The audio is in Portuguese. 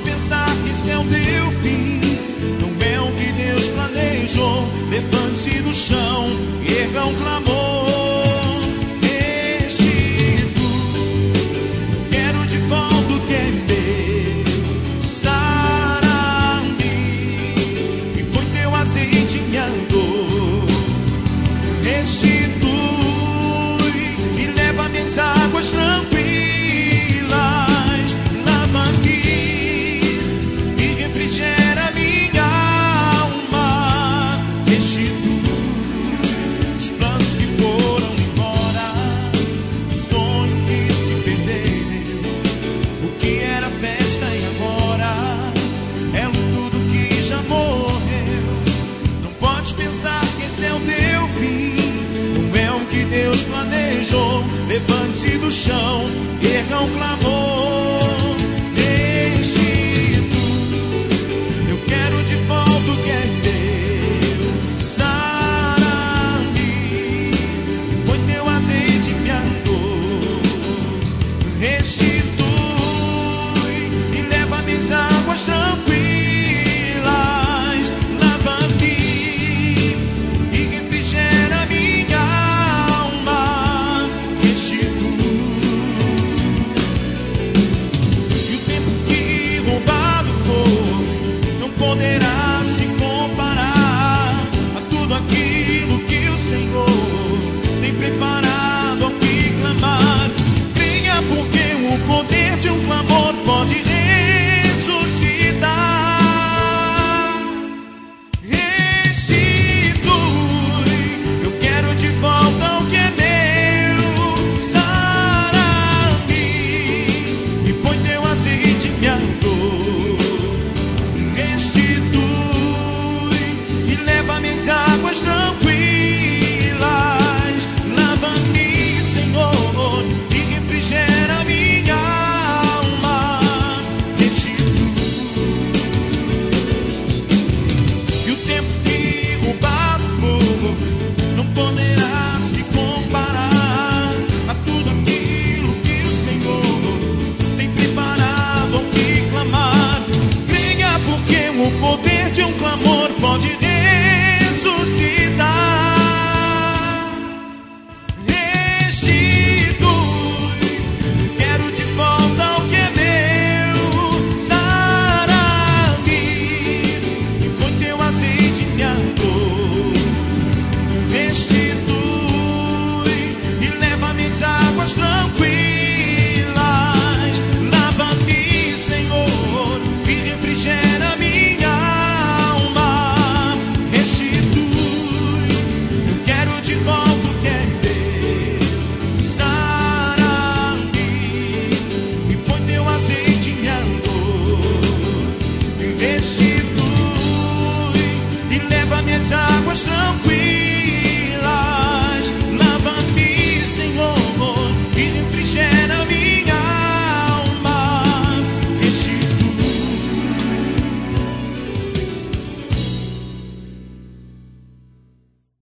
esse é o teu fim. Não é o que Deus planejou. Levante-se do chão, erga um clamor. Restitui. Quero de volta o que é. Sara-me e põe teu azeite minha dor. Restitui e Deus planejou. Levante-se do chão, erga um clamor. poder de um clamor pode